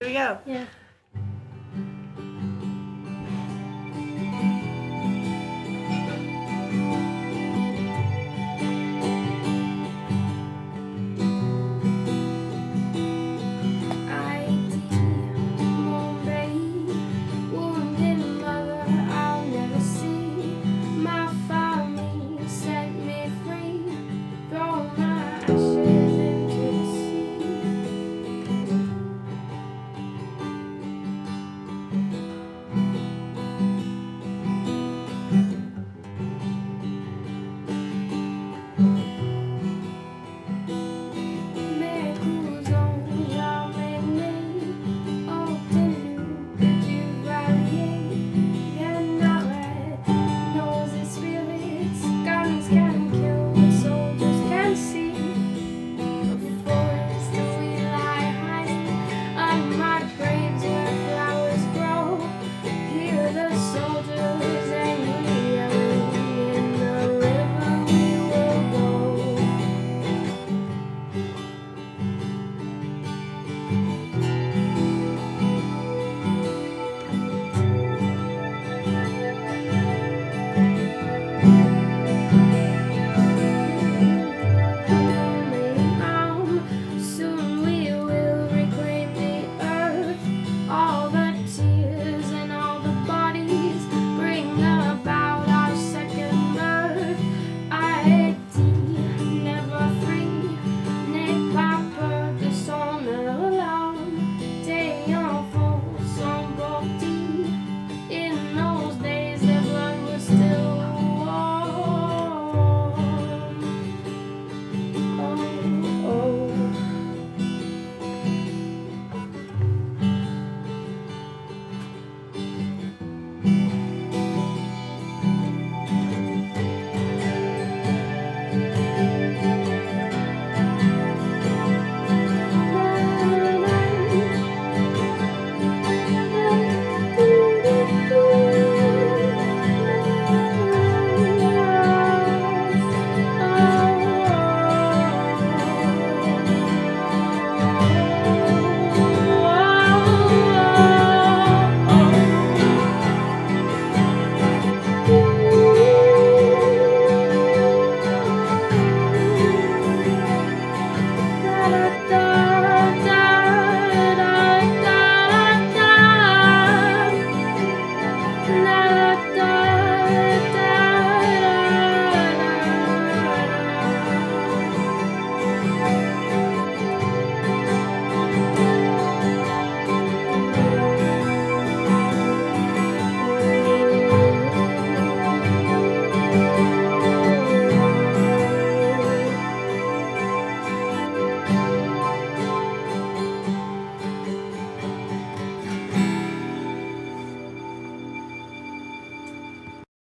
Here we go. Yeah.